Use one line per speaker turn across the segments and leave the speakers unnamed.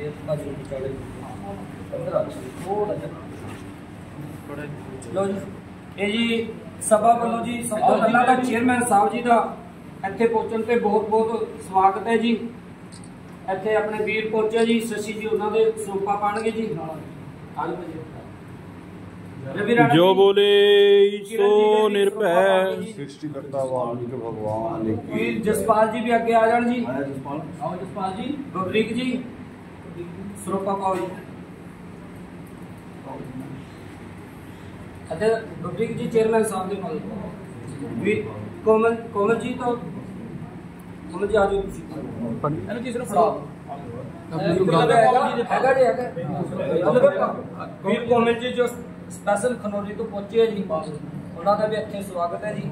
ਇਹ ਬਾਜੂ ਵਿਚਾਲੇ ਅੰਦਰ ਆ ਥੋੜਾ ਜਿਹਾ ਲੋ ਜੀ ਇਹ ਜੀ ਸਭਾ ਵੱਲੋਂ ਜੀ ਸਭ ਤੋਂ ਪਹਿਲਾਂ ਤਾਂ ਚੇਅਰਮੈਨ ਸਾਹਿਬ ਜੀ ਦਾ ਇੱਥੇ ਪਹੁੰਚਣ ਤੇ ਬਹੁਤ ਬਹੁਤ ਸਵਾਗਤ ਹੈ ਜੀ। ਇੱਥੇ ਆਪਣੇ ਵੀਰ ਪਹੁੰਚੇ ਜੀ, ਸ਼ਸ਼ੀ ਜੀ ਉਹਨਾਂ ਦੇ ਸਰੂਪਾ ਪਾਣਗੇ ਜੀ। ਆਜੋ ਜੀ। ਰਵੀ ਰਾਣਾ
ਜੋ
ਜੀ,
ਬੋਲੇ
ਕਿਰਨ ਜੀ
ਸੋ
ਦੇ
ਨਿਰਭੈ
ਸਰੂਪਾ ਜੀ।
ਸ੍ਰਿਸ਼ਟੀਕਰਤਾ ਵਾਲਮੀਕ ਭਗਵਾਨ
ਵੀਰ ਜਸਪਾਲ ਜੀ ਵੀ ਅੱਗੇ ਆ ਜਾਣ ਜੀ
ਆਇਆ ਜਸਪਾਲ
ਆਓ ਜਸਪਾਲ ਜੀ ਬਬਰੀਕ ਜੀ ਸਰੋਪਾ ਪਾਓ ਜੀ ਅਤੇ ਬਬਰੀਕ ਜੀ ਚੇਅਰਮੈਨ ਸਾਹਿਬ ਦੇ ਨਾਲ ਵੀ ਕੋਮਲ ਕੋਮਲ ਜੀ ਤੋਂ ਕੋਮਲ ਜੀ ਆਜੋ ਤੁਸੀਂ ਇਹਨੂੰ ਜੀ ਸਿਰਫ ਫੜਾਓ ਹੈਗਾ ਜੀ ਹੈਗਾ ਵੀਰ ਕੋਮਲ ਜੀ ਜੋ ਸਪੈਸ਼ਲ ਖਨੌਰੀ ਤੋਂ ਪਹੁੰਚੇ ਹੈ ਜੀ ਉਹਨਾਂ ਦਾ ਵੀ ਇੱਥੇ ਸਵਾਗਤ ਹੈ ਜੀ।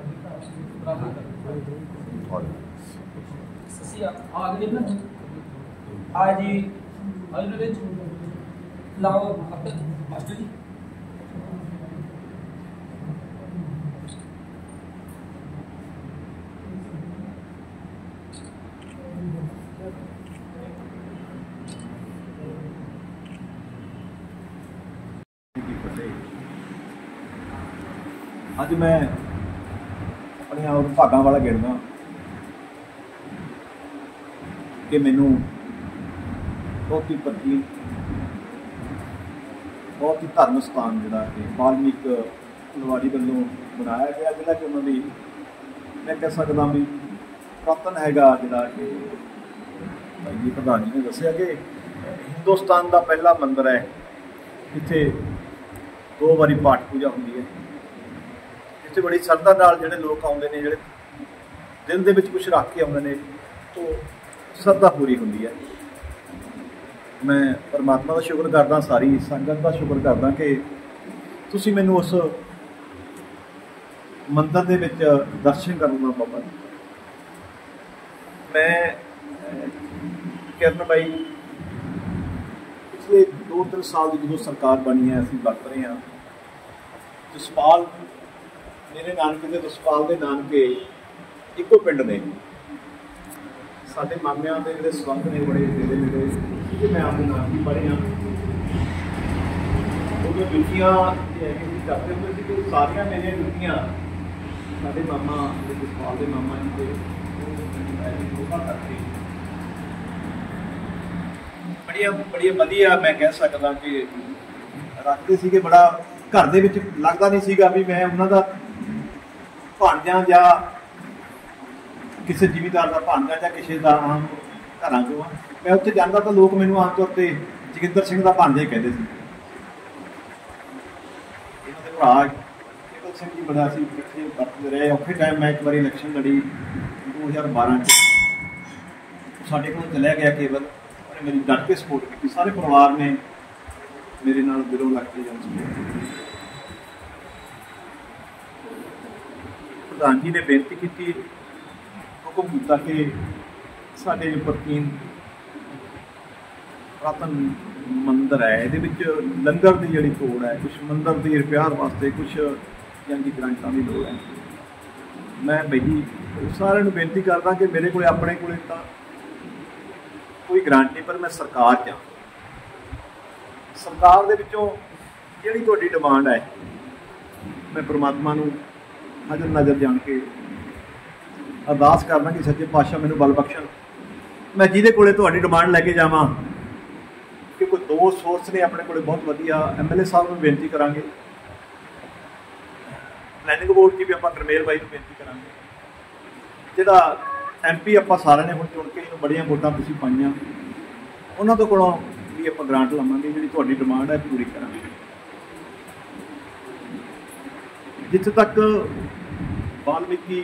ਸਸੀ, ਆ ਗਏ ਨਾ। ਆ ਜੀ। ਅੱਜ ਦੇ ਲਾਓ ਮਾਸਟਰ ਜੀ
ਦੀ ਫਤਿਹ ਅੱਜ ਮੈਂ ਆਪਣੀਆਂ ਉਹ ਭਾਗਾਂ ਵਾਲਾ ਗਿਣਦਾ ਕਿ ਮੈਨੂੰ ਬਹੁਤ ਹੀ ਪ੍ਰਤੀ ਬਹੁਤ ਹੀ ਧਰਮ ਸਥਾਨ ਜਿਹੜਾ ਕਿ ਵਾਲਮੀਕ ਲਵਾੜੀ ਵੱਲੋਂ ਬਣਾਇਆ ਗਿਆ, ਜਿਹੜਾ ਕਿ ਉਹਨਾਂ ਦੀ ਮੈਂ ਕਹਿ ਸਕਦਾ ਵੀ ਰਤਨ ਹੈਗਾ ਜਿਹੜਾ ਕਿ ਭਾਈ ਜੀ ਪ੍ਰਧਾਨ ਜੀ ਨੇ ਦੱਸਿਆ ਕਿ ਹਿੰਦੁਸਤਾਨ ਦਾ ਪਹਿਲਾ ਮੰਦਿਰ ਹੈ। ਇੱਥੇ ਦੋ ਵਾਰੀ ਪਾਠ ਪੂਜਾ ਹੁੰਦੀ ਹੈ। ਇੱਥੇ ਬੜੀ ਸ਼ਰਧਾ ਨਾਲ ਜਿਹੜੇ ਲੋਕ ਆਉਂਦੇ ਨੇ ਜਿਹੜੇ ਦਿਲ ਦੇ ਵਿੱਚ ਕੁਝ ਰੱਖ ਕੇ ਆਉਂਦੇ ਨੇ ਉਹ ਸ਼ਰਧਾ ਪੂਰੀ ਹੁੰਦੀ ਹੈ। ਮੈਂ ਪਰਮਾਤਮਾ ਦਾ ਸ਼ੁਕਰ ਕਰਦਾ ਸਾਰੀ ਸੰਗਤ ਦਾ ਸ਼ੁਕਰ ਕਰਦਾ ਕਿ ਤੁਸੀਂ ਮੈਨੂੰ ਉਸ ਮੰਦਰ ਦੇ ਵਿੱਚ ਦਰਸ਼ਨ ਕਰਨ ਦਾ ਮੌਕਾ ਮੈਂ ਅਹ, ਕਿਰਨ ਬਾਈ ਪਿਛਲੇ 2-3 ਸਾਲ ਦੀ ਜਦੋਂ ਸਰਕਾਰ ਬਣੀ ਹੈ ਅਸੀਂ ਵਰਤ ਰਹੇ ਹਾਂ ਜਸਪਾਲ ਮੇਰੇ ਨਾਨਕੇ ਤੇ ਜਸਪਾਲ ਦੇ ਨਾਨਕੇ ਇੱਕੋ ਪਿੰਡ ਨੇ। ਸਾਡੇ ਮਾਮਿਆਂ ਦੇ ਜਿਹੜੇ ਸੰਬੰਧ ਨੇ ਬੜੇ ਨੇੜੇ ਨੇੜੇ ਕਿ ਮੈਂ ਆਪਣੇ ਨਾਮ ਵੀ ਪੜ੍ਹੇ ਉਹਦੀਆਂ ਜੁੱਤੀਆਂ ਇਹ ਹੈਗੀ ਕਰਦੇ ਹੁੰਦੇ ਸੀ ਕਿ ਸਾਰੀਆਂ ਮੇਰੀਆਂ ਜੁੱਤੀਆਂ ਸਾਡੇ ਮਾਮਾ ਦੇ ਜਸਪਾਲ ਦੇ ਮਾਮਾ ਜੀ ਦੇ ਉਹ ਕਰਦੇ ਬੜੀਆ ਬੜੀਆ ਵਧੀਆ ਮੈਂ ਕਹਿ ਸਕਦਾ ਕਿ ਰੱਖਦੇ ਸੀਗੇ, ਬੜਾ ਘਰ ਦੇ ਵਿੱਚ ਲੱਗਦਾ ਨਹੀਂ ਸੀਗਾ ਵੀ ਮੈਂ ਉਹਨਾਂ ਦਾ ਭਾਣਜਾ ਜਾਂ ਕਿਸੇ ਜ਼ਿਮੀਦਾਰ ਦਾ ਭਾਣਜਾ ਜਾਂ ਕਿਸੇ ਦਾ ਆਮ ਘਰਾਂ ਚੋਂ ਮੈਂ ਉੱਥੇ ਜਾਂਦਾ ਤਾਂ ਲੋਕ ਮੈਨੂੰ ਆਮ ਤੌਰ ਤੇ ਜੋਗਿੰਦਰ ਸਿੰਘ ਦਾ ਭਾਣਜਾ ਹੀ ਕਹਿੰਦੇ ਸੀ। ਇਹਨਾਂ ਦੇ ਭਰਾ ਕੇਵਲ ਸਿੰਘ ਜੀ ਬੜਾ ਸੀ, ਇਕੱਠੇ ਵਰਤਦੇ ਰਹੇ। ਔਖੇ ਟਾਈਮ ਮੈਂ ਇੱਕ ਵਾਰੀ ਇਲੈਕਸ਼ਨ ਲੜੀ 2012 ਚ। ਸਾਡੇ ਕੋਲ ਚਲਿਆ ਗਿਆ ਕੇਵਲ। ਉਹਨੇ ਮੇਰੀ ਡਟ ਕੇ ਸਪੋਰਟ ਕੀਤੀ। ਸਾਰੇ ਪਰਿਵਾਰ ਨੇ ਮੇਰੇ ਨਾਲ ਦਿਲੋਂ ਲੱਗ ਕੇ ਜਾਂ support ਪ੍ਰਧਾਨ ਜੀ ਨੇ ਬੇਨਤੀ ਕੀਤੀ, ਹੁਕਮ ਕੀਤਾ ਕਿ ਸਾਡੇ ਜੋ ਪ੍ਰਤੀਨ ਰਤਨ ਮੰਦਰ ਹੈ, ਇਹਦੇ ਵਿੱਚ ਲੰਗਰ ਦੀ ਜਿਹੜੀ ਤੋੜ ਹੈ ਕੁਝ ਮੰਦਰ ਦੀ ਰਿਪੇਅਰ ਵਾਸਤੇ ਕੁਝ ਜਾਂਦੀ ਗ੍ਰਾਂਟਾਂ ਦੀ ਲੋੜ ਹੈ। ਮੈਂ ਬਈ ਸਾਰਿਆਂ ਨੂੰ ਬੇਨਤੀ ਕਰਦਾ ਕਿ ਮੇਰੇ ਕੋਲੇ ਆਪਣੇ ਕੋਲੇ ਤਾਂ ਕੋਈ ਗ੍ਰਾਂਟ ਨਹੀਂ, ਪਰ ਮੈਂ ਸਰਕਾਰ 'ਚ ਸਰਕਾਰ ਦੇ ਵਿੱਚੋਂ ਜਿਹੜੀ ਤੁਹਾਡੀ ਡਿਮਾਂਡ ਹੈ, ਮੈਂ ਪ੍ਰਮਾਤਮਾ ਨੂੰ ਹਜ਼ਰ ਨਜ਼ਰ ਜਾਣ ਕੇ ਅਰਦਾਸ ਕਰਦਾ ਕਿ ਸੱਚੇ ਪਾਤਸ਼ਾਹ ਮੈਨੂੰ ਬਲ ਬਖਸ਼ਣ। ਮੈਂ ਜਿਹਦੇ ਕੋਲੇ ਤੁਹਾਡੀ ਡਿਮਾਂਡ ਲੈ ਕੇ ਜਾਵਾਂ, ਕਿ ਕੋਈ ਦੋ ਸੋਰਸ ਨੇ ਆਪਣੇ ਕੋਲੇ ਬਹੁਤ ਵਧੀਆ ਐਮਐਲਏ ਸਾਹਿਬ ਨੂੰ ਬੇਨਤੀ ਕਰਾਂਗੇ। ਪਲੈਨਿੰਗ ਬੋਰਡ ਦੀ ਵੀ ਆਪਾਂ ਗਰਮੇਲ ਬਾਈ ਨੂੰ ਬੇਨਤੀ ਕਰਾਂਗੇ। ਜਿਹੜਾ ਐਮਪੀ ਆਪਾਂ ਸਾਰਿਆਂ ਨੇ ਹੁਣ ਚੁਣ ਕੇ ਇਹਨੂੰ ਬੜੀਆਂ ਵੋਟਾਂ ਤੁਸੀਂ ਪਾਈਆਂ। ਉਹਨਾਂ ਤੋਂ ਕੋਲੋਂ ਵੀ ਆਪਾਂ ਗ੍ਰਾਂਟ ਲਵਾਂਗੇ, ਜਿਹੜੀ ਤੁਹਾਡੀ ਡਿਮਾਂਡ ਹੈ ਪੂਰੀ ਕਰਾਂਗੇ। ਜਿੱਥੇ ਤੱਕ ਵਾਲਮੀਕੀ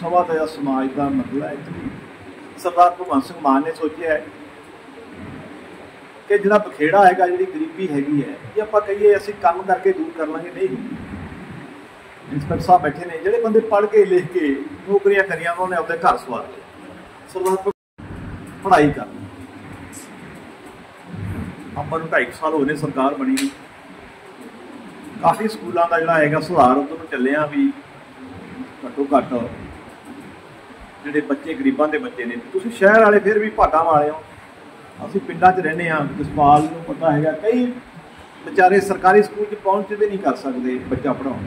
ਸਭਾ ਦਾ ਸਮਾਜ ਦਾ ਮਸਲਾ ਹੈ ਸਰਦਾਰ ਭਗਵੰਤ ਸਿੰਘ ਮਾਨ ਨੇ ਸੋਚਿਆ ਹੈ ਕਿ ਜਿਹੜਾ ਬਖੇੜਾ ਹੈਗਾ ਜਿਹੜੀ ਗਰੀਬੀ ਹੈਗੀ ਹੈ ਇਹ ਆਪਾਂ ਕਹੀਏ ਅਸੀਂ ਕੰਮ ਕਰਕੇ ਦੂਰ ਕਰ ਲਾਂਗੇ ਨਹੀਂ ਇੰਸਪੈਕਟਰ ਸਾਹਿਬ ਬੈਠੇ ਨੇ ਜਿਹੜੇ ਬੰਦੇ ਪੜ੍ਹ ਕੇ ਲਿਖ ਕੇ ਨੌਕਰੀਆਂ ਕਰੀਆਂ ਉਹਨਾਂ ਨੇ ਆਪਣੇ ਘਰ ਸਵਾਰ ਲਏ ਸਰਦਾਰ ਪੜ੍ਹਾਈ ਕਰ ਆਪਾਂ ਨੂੰ 2.5 ਸਾਲ ਹੋ ਗਏ ਸਰਕਾਰ ਬਣੀ ਕਾਫੀ ਸਕੂਲਾਂ ਦਾ ਜਿਹੜਾ ਹੈਗਾ ਸੁਧਾਰ ਉਧਰ ਨੂੰ ਚੱਲਿਆ ਵੀ ਘੱਟੋ ਘੱਟ ਜਿਹੜੇ ਬੱਚੇ, ਗਰੀਬਾਂ ਦੇ ਬੱਚੇ ਨੇ। ਤੁਸੀਂ ਸ਼ਹਿਰ ਵਾਲੇ ਫਿਰ ਵੀ ਭਾਗਾਂ ਵਾਲੇ ਹੋ। ਅਸੀਂ ਪਿੰਡਾਂ 'ਚ ਰਹਿੰਦੇ ਆ ਜਸਪਾਲ ਨੂੰ ਪਤਾ ਹੈਗਾ। ਕਈ ਵਿਚਾਰੇ ਸਰਕਾਰੀ ਸਕੂਲ 'ਚ ਪਹੁੰਚ ਵੀ ਨਹੀਂ ਕਰ ਸਕਦੇ ਬੱਚਾ ਪੜਾਉਣ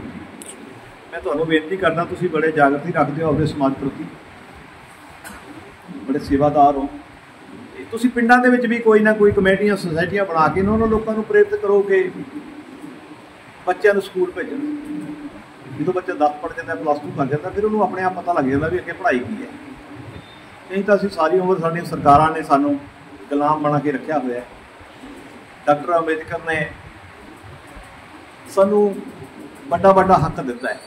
ਮੈਂ ਤੁਹਾਨੂੰ ਬੇਨਤੀ ਕਰਦਾ, ਤੁਸੀਂ ਬੜੇ ਜਾਗਰਤੀ ਰੱਖਦੇ ਹੋ ਆਪਣੇ ਸਮਾਜ ਪ੍ਰਤੀ। ਬੜੇ ਸੇਵਾਦਾਰ ਹੋ। ਤੇ ਤੁਸੀਂ ਪਿੰਡਾਂ ਦੇ ਵਿੱਚ ਵੀ ਕੋਈ ਨਾ ਕੋਈ ਕਮੇਟੀਆਂ, ਸੁਸਾਇਟੀਆਂ ਬਣਾ ਕੇ ਉਹਨਾਂ ਲੋਕਾਂ ਨੂੰ ਪ੍ਰੇਰਿਤ ਕਰੋ ਕਿ ਬੱਚਿਆਂ ਨੂੰ ਸਕੂਲ ਭੇਜਣ। ਜਦੋਂ ਬੱਚਾ 10 ਪੜ੍ਹ ਜਾਂਦਾ ਪਲੱਸ 2 ਕਰ ਜਾਂਦਾ, ਫਿਰ ਉਹਨੂੰ ਆਪਣੇ ਆਪ ਪਤਾ ਲੱਗ ਜਾਂਦਾ ਵੀ ਅੱਗੇ ਪੜ੍ਹਾਈ ਕੀ ਹੈ। ਨਹੀਂ ਤਾਂ ਅਸੀਂ ਸਾਰੀ ਉਮਰ ਸਾਡੀਆਂ ਸਰਕਾਰਾਂ ਨੇ ਸਾਨੂੰ ਗੁਲਾਮ ਬਣਾ ਕੇ ਰੱਖਿਆ ਹੋਇਆ ਹੈ। ਡਾਕਟਰ ਅੰਬੇਦਕਰ ਨੇ ਸਾਨੂੰ ਵੱਡਾ ਵੱਡਾ ਹੱਕ ਦਿੱਤਾ ਹੈ।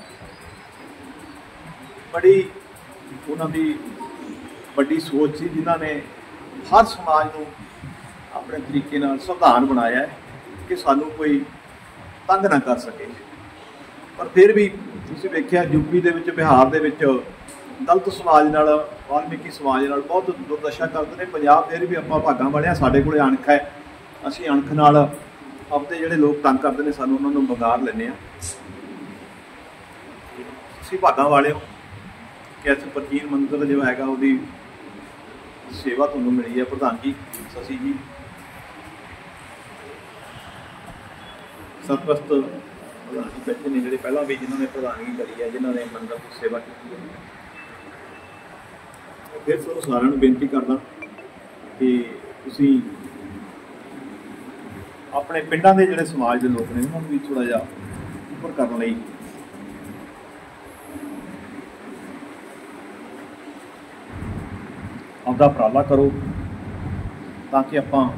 ਬੜੀ ਉਹਨਾਂ ਦੀ ਵੱਡੀ ਸੋਚ ਸੀ, ਜਿਨ੍ਹਾਂ ਨੇ ਹਰ ਸਮਾਜ ਨੂੰ ਆਪਣੇ ਤਰੀਕੇ ਨਾਲ ਸੰਵਿਧਾਨ ਬਣਾਇਆ ਹੈ ਕਿ ਸਾਨੂੰ ਕੋਈ ਤੰਗ ਨਾ ਕਰ ਸਕੇ। ਪਰ ਫਿਰ ਵੀ ਤੁਸੀਂ ਵੇਖਿਆ ਯੂਪੀ ਦੇ ਵਿੱਚ, ਬਿਹਾਰ ਦੇ ਵਿੱਚ ਦਲਿਤ ਸਮਾਜ ਨਾਲ, ਵਾਲਮੀਕੀ ਸਮਾਜ ਨਾਲ ਬਹੁਤ ਦੁਰਦਸ਼ਾ ਕਰਦੇ ਨੇ। ਪੰਜਾਬ ਫਿਰ ਵੀ ਆਪਾਂ ਭਾਗਾਂ ਵਾਲਿਆ ਸਾਡੇ ਕੋਲੇ ਅਣਖ ਹੈ। ਅਸੀਂ ਅਣਖ ਨਾਲ ਆਪਦੇ ਜਿਹੜੇ ਲੋਕ ਤੰਗ ਕਰਦੇ ਨੇ, ਸਾਨੂੰ ਉਹਨਾਂ ਨੂੰ ਬੰਗਾਰ ਲੈਂਦੇ ਆ। ਤੁਸੀਂ ਭਾਗਾਂ ਵਾਲੇ ਹੋ। ਕਿ ਇਸ ਪ੍ਰਾਚੀਨ ਮੰਦਿਰ ਜੋ ਹੈਗਾ, ਉਹਦੀ ਸੇਵਾ ਤੁਹਾਨੂੰ ਮਿਲੀ ਹੈ। ਪ੍ਰਧਾਨ ਜੀ, ਸਸੀ ਜੀ। ਸਰਪ੍ਰਸਤ ਪ੍ਰਧਾਨ ਬੈਠੇ ਨੇ ਜਿਹੜੇ ਪਹਿਲਾਂ ਵੀ ਜਿਨ੍ਹਾਂ ਨੇ ਪ੍ਰਧਾਨਗੀ ਕਰੀ ਹੈ, ਜਿਨ੍ਹਾਂ ਨੇ ਮੰਦਰ ਦੀ ਸੇਵਾ ਕੀਤੀ ਹੈ। ਫਿਰ ਤੁਹਾਨੂੰ ਸਾਰਿਆਂ ਨੂੰ ਬੇਨਤੀ ਕਰਦਾ ਕਿ ਤੁਸੀਂ ਆਪਣੇ ਪਿੰਡਾਂ ਦੇ ਜਿਹੜੇ ਸਮਾਜ ਦੇ ਲੋਕ ਨੇ, ਉਹਨਾਂ ਨੂੰ ਵੀ ਥੋੜਾ ਜਿਹਾ ਉੱਪਰ ਕਰਨ ਲਈ ਆਪਦਾ ਉਪਰਾਲਾ ਕਰੋ, ਤਾਂ ਕਿ ਆਪਾਂ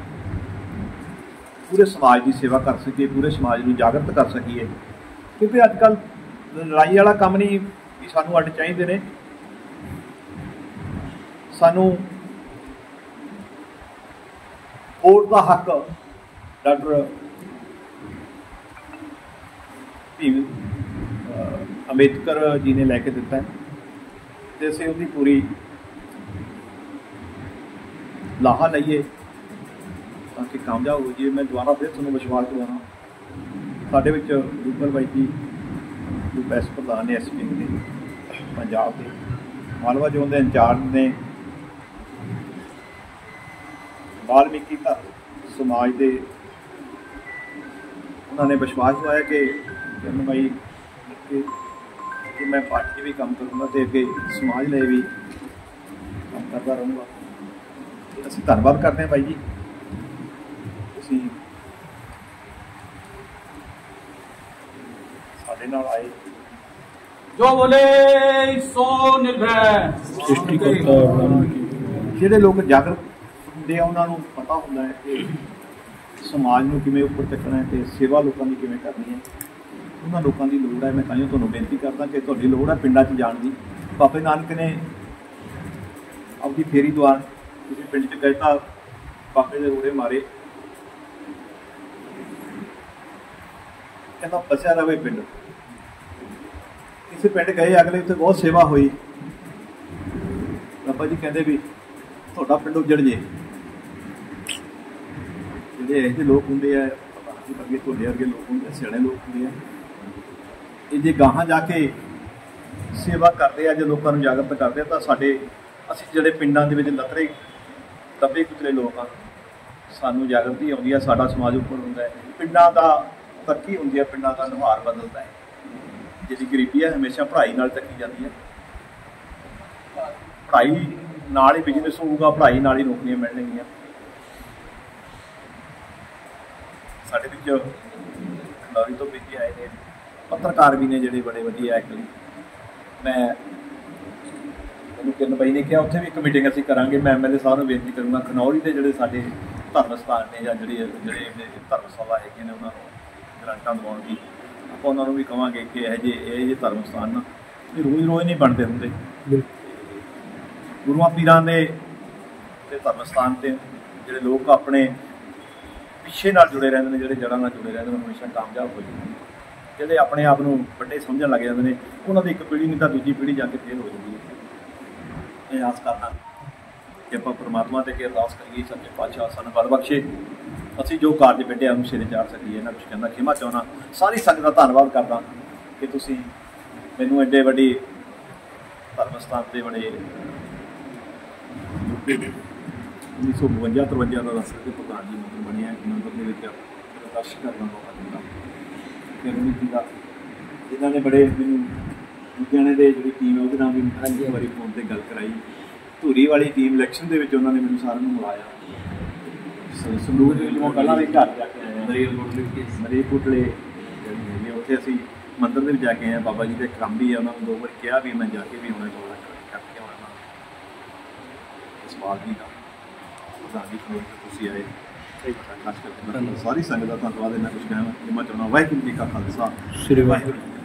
ਪੂਰੇ ਸਮਾਜ ਦੀ ਸੇਵਾ ਕਰ ਸਕੀਏ, ਪੂਰੇ ਸਮਾਜ ਨੂੰ ਜਾਗਰਤ ਕਰ ਸਕੀਏ। ਕਿਉਂਕਿ ਅੱਜ ਕੱਲ ਲੜਾਈ ਵਾਲਾ ਕੰਮ ਨਹੀਂ ਵੀ ਸਾਨੂੰ ਅੱਡ ਚਾਹੀਦੇ ਨੇ। ਸਾਨੂੰ ਵੋਟ ਦਾ ਹੱਕ ਡਾਕਟਰ ਭੀਮ ਅੰਬੇਦਕਰ ਜੀ ਨੇ ਲੈ ਕੇ ਦਿੱਤਾ ਹੈ ਤੇ ਅਸੀਂ ਉਹਦੀ ਪੂਰੀ ਲਾਹਾ ਲਈਏ। ਤਾਂ ਕਿ ਕਾਮਯਾਬ ਹੋ ਜਾਈਏ, ਮੈਂ ਦੁਬਾਰਾ ਫਿਰ ਤੁਹਾਨੂੰ ਵਿਸ਼ਵਾਸ ਦਿਵਾਉਣਾ। ਸਾਡੇ ਵਿੱਚ ਰੂਪਰ ਬਾਈ ਜੀ ਜੋ ਬੈਸ ਪ੍ਰਧਾਨ ਨੇ ਐਸਪੀ ਦੇ, ਪੰਜਾਬ ਦੇ, ਮਾਲਵਾ ਜ਼ੋਨ ਦੇ ਇੰਚਾਰਜ ਨੇ ਵਾਲਮੀਕੀ ਧਰਮ ਸਮਾਜ ਦੇ, ਉਹਨਾਂ ਨੇ ਵਿਸ਼ਵਾਸ ਦਿਵਾਇਆ ਕਿ ਜਨ ਭਾਈ ਕਿ ਮੈਂ ਪਾਰਟੀ 'ਚ ਵੀ ਕੰਮ ਕਰੂੰਗਾ ਤੇ ਅੱਗੇ ਸਮਾਜ ਲਈ ਵੀ ਕੰਮ ਕਰਦਾ ਰਹੂੰਗਾ। ਅਸੀਂ ਧੰਨਵਾਦ ਕਰਦੇ ਹਾਂ ਬਾਈ ਜੀ। ਤੁਸੀਂ ਸਾਡੇ ਨਾਲ ਆਏ।
ਜੋ ਬੋਲੇ ਸੋ ਨਿਰਭੈ।
ਸ੍ਰਿਸ਼ਟੀਕਰਤਾ ਵਾਲਮੀਕੀ
ਜਿਹੜੇ ਲੋਕ ਜਾਗਰੂਕ ਹੁੰਦੇ ਆ ਉਹਨਾਂ ਨੂੰ ਪਤਾ ਹੁੰਦਾ ਹੈ ਕਿ ਸਮਾਜ ਨੂੰ ਕਿਵੇਂ ਉੱਪਰ ਚੱਕਣਾ ਹੈ ਤੇ ਸੇਵਾ ਲੋਕਾਂ ਦੀ ਕਿਵੇਂ ਕਰਨੀ ਹੈ। ਉਹਨਾਂ ਲੋਕਾਂ ਦੀ ਲੋੜ ਹੈ। ਮੈਂ ਤਾਂ ਤੁਹਾਨੂੰ ਬੇਨਤੀ ਕਰਦਾ ਕਿ ਤੁਹਾਡੀ ਲੋੜ ਹੈ ਪਿੰਡਾਂ 'ਚ ਜਾਣ ਦੀ। ਬਾਬੇ ਨਾਨਕ ਨੇ ਆਪਦੀ ਫੇਰੀ ਦਵਾਰ ਤੁਸੀਂ ਪਿੰਡ 'ਚ ਗਏ ਤਾਂ ਬਾਬੇ ਦੇ ਰੋੜੇ ਮਾਰੇ। ਕਹਿੰਦਾ ਬਚਿਆ ਰਵੇ ਪਿੰਡ। ਕਿਸੇ ਪਿੰਡ ਗਏ, ਅਗਲੇ ਉੱਥੇ ਬਹੁਤ ਸੇਵਾ ਹੋਈ। ਬਾਬਾ ਜੀ ਕਹਿੰਦੇ ਵੀ ਤੁਹਾਡਾ ਪਿੰਡ ਉੱਜੜ ਜੇ। ਜਿਹੜੇ ਇਹੋ ਜਿਹੇ ਲੋਕ ਹੁੰਦੇ ਆ ਅੱਗੇ ਤੁਹਾਡੇ ਵਰਗੇ ਲੋਕ ਹੁੰਦੇ ਆ, ਸਿਆਣੇ ਲੋਕ ਹੁੰਦੇ ਆ। ਇਹ ਜੇ ਗਾਹਾਂ ਜਾ ਕੇ ਸੇਵਾ ਕਰਦੇ ਆ, ਜੇ ਲੋਕਾਂ ਨੂੰ ਜਾਗਰਤ ਕਰਦੇ ਆ, ਤਾਂ ਸਾਡੇ ਅਸੀਂ ਜਿਹੜੇ ਪਿੰਡਾਂ ਦੇ ਵਿੱਚ ਲਤਰੇ ਦੱਬੇ ਕੁਚਲੇ ਲੋਕ ਆ, ਸਾਨੂੰ ਜਾਗਰਤੀ ਆਉਂਦੀ ਆ, ਸਾਡਾ ਸਮਾਜ ਉੱਪਰ ਹੁੰਦਾ ਹੈ। ਪਿੰਡਾਂ ਦਾ ਤਰੱਕੀ ਹੁੰਦੀ ਹੈ ਪਿੰਡਾਂ ਦਾ ਨੁਹਾਰ ਬਦਲਦਾ ਹੈ। ਜਿਹੜੀ ਗਰੀਬੀ ਹੈ ਹਮੇਸ਼ਾ ਪੜ੍ਹਾਈ ਨਾਲ ਚੱਕੀ ਜਾਂਦੀ ਹੈ। ਪੜ੍ਹਾਈ ਨਾਲ ਹੀ ਬਿਜ਼ਨਸ ਹੋਊਗਾ, ਪੜ੍ਹਾਈ ਨਾਲ ਹੀ ਨੌਕਰੀਆਂ ਮਿਲਣਗੀਆਂ। ਸਾਡੇ ਵਿੱਚ ਖੰਡੌਰੀ ਤੋਂ ਬੀਤੀ ਆਏ ਨੇ ਪੱਤਰਕਾਰ ਵੀ ਨੇ ਜਿਹੜੇ ਬੜੇ ਵਧੀਆ ਐਕਚੁਅਲੀ ਮੈਂ ਮੈਨੂੰ ਕਿਰਨ ਬਾਈ ਨੇ ਕਿਹਾ, ਉੱਥੇ ਵੀ ਇੱਕ ਮੀਟਿੰਗ ਅਸੀਂ ਕਰਾਂਗੇ। ਮੈਂ ਐਮਐਲਏ ਸਾਹਿਬ ਨੂੰ ਬੇਨਤੀ ਕਰੂੰਗਾ, ਖਨੌਰੀ ਦੇ ਜਿਹੜੇ ਸਾਡੇ ਧਰਮ ਸਥਾਨ ਨੇ ਜਾਂ ਜਿਹੜੇ ਜਿਹੜੇ ਧਰਮਸ਼ਾਲਾ ਹੈਗੇ ਨੇ ਉਹਨਾਂ ਨੂੰ ਗ੍ਰਾਂਟਾਂ ਦਿਵਾਉਣ ਦੀ। ਆਪਾਂ ਉਹਨਾਂ ਨੂੰ ਵੀ ਕਵਾਂਗੇ ਕਿ ਇਹ ਜੇ ਇਹ ਜੇ ਧਰਮ ਸਥਾਨ ਨਾ, ਇਹ ਰੋਜ਼ ਰੋਜ਼ ਨਹੀਂ ਬਣਦੇ ਹੁੰਦੇ। ਗੁਰੂਆਂ ਪੀਰਾਂ ਦੇ ਤੇ ਧਰਮ ਸਥਾਨ ਤੇ ਜਿਹੜੇ ਲੋਕ ਆਪਣੇ ਪਿੱਛੇ ਨਾਲ ਜੁੜੇ ਰਹਿੰਦੇ ਨੇ, ਜਿਹੜੇ ਜੜ੍ਹਾਂ ਨਾਲ ਜੁੜੇ ਰਹਿੰਦੇ ਨੇ, ਉਹ ਹਮੇਸ਼ਾ ਕਾਮਯਾਬ ਹੋ ਜਾਂਦੇ ਨੇ। ਜਿਹੜੇ ਆਪਣੇ ਆਪ ਨੂੰ ਵੱਡੇ ਸਮਝਣ ਲੱਗ ਜਾਂਦੇ ਨੇ, ਉਹਨਾਂ ਦੀ ਇੱਕ ਪੀੜ੍ਹੀ ਨਹੀਂ ਤਾਂ ਦੂਜੀ ਪੀੜ੍ਹੀ ਜਾ ਕੇ ਫੇਲ ਹੋ ਜਾਂਦੀ ਹੈ। ਇਹ ਆਸ ਕਰਨਾ ਕਿ ਆਪਾਂ ਪ੍ਰਮਾਤਮਾ ਤੇ ਕੀ ਅਰਦਾਸ ਕਰੀਏ, ਸੱਚੇ ਪਾਤਸ਼ਾਹ ਸਾਨੂੰ ਬਲ ਬਖਸ਼ੇ। ਅਸੀਂ ਜੋ ਕਾਰਜ ਬੇਟਿਆਂ ਨੂੰ ਸਿਰੇ ਚਾੜ ਸਕੀਏ ਇਹਨਾਂ ਕੁਝ ਕਹਿੰਦਾ ਖਿਮਾ ਚਾਹਣਾ ਸਾਰੀ ਸੰਗਤ ਦਾ ਧੰਨਵਾਦ ਕਰਦਾ ਕਿ ਤੁਸੀਂ ਮੈਨੂੰ ਐਡੇ ਵੱਡੀ ਧਰਮ ਸਥਾਨ ਤੇ ਬੜੇ ਤੇ 1952 53 ਦਾ ਦੱਸ ਕੇ ਪ੍ਰਧਾਨ ਜੀ ਮੰਦਰ ਬਣਿਆ ਮੰਦਰ ਦੇ ਵਿੱਚ ਦਰਸ਼ ਕਰਨ ਦਾ ਮੌਕਾ ਦਿੱਤਾ। ਫਿਰ ਉਹਨੇ ਕਿਹਾ ਇਹਨਾਂ ਨੇ ਬੜੇ ਮੈਨੂੰ ਲੁਧਿਆਣੇ ਦੇ ਜਿਹੜੀ ਟੀਮ ਹੈ ਉਹਦੇ ਨਾਲ ਵੀ ਇੱਕ ਵਾਰੀ ਫੋਨ ਤੇ ਗੱਲ ਕਰਾਈ। ਧੂਰੀ ਵਾਲੀ ਟੀਮ ਇਲੈਕਸ਼ਨ ਦੇ ਵਿੱਚ ਉਹਨਾਂ ਨੇ ਮੈਨੂੰ ਸਾਰਿਆਂ ਨੂੰ ਮਿਲਾਇਆ ਸ- ਸੰਗਰੂਰ ਦੇ ਵਿੱਚ ਮੈਂ ਪਹਿਲਾਂ ਵੀ ਘਰ ਜਾ ਕੇ ਆਇਆ ਮਰੀ ਪੁੱਟਲੇ ਜਿਹੜੀ ਹੈਗੀ ਆ, ਉੱਥੇ ਅਸੀਂ ਮੰਦਿਰ ਦੇ ਵਿੱਚ ਜਾ ਕੇ ਆਏ ਹਾਂ। ਬਾਬਾ ਜੀ ਦੇ ਕੰਮ ਵੀ ਆ ਉਹਨਾਂ ਨੂੰ ਦੋ ਵਾਰ ਕਿਹਾ ਵੀ ਮੈਂ ਜਾ ਕੇ ਵੀ ਆਉਣਾ ਚਾਹੁੰਦਾ ਕਰਕੇ ਆਉਣਾ। ਸਵਾਲ ਜੀ ਦਾ ਪ੍ਰਧਾਨ ਜੀ ਕੋਲ ਤੁਸੀਂ ਆਏ। ਖਾਸ ਕਰਕੇ ਮੈਂ ਸਾਰੀ ਸੰਗਤ ਦਾ ਧੰਨਵਾਦ ਇਹਨਾਂ ਕੁਝ ਕਹਿਣਾ ਕਿ ਮੈਂ ਚਾਹੁੰਦਾ ਵਾਹਿਗੁਰੂ ਜੀ ਕਾ ਖਾਲਸਾ।
ਸ੍ਰੀ ਵਾਹਿਗੁਰੂ
ਵਾਹਿਗੁਰੂ ਜੀ ਕੀ ਫਤਿਹ।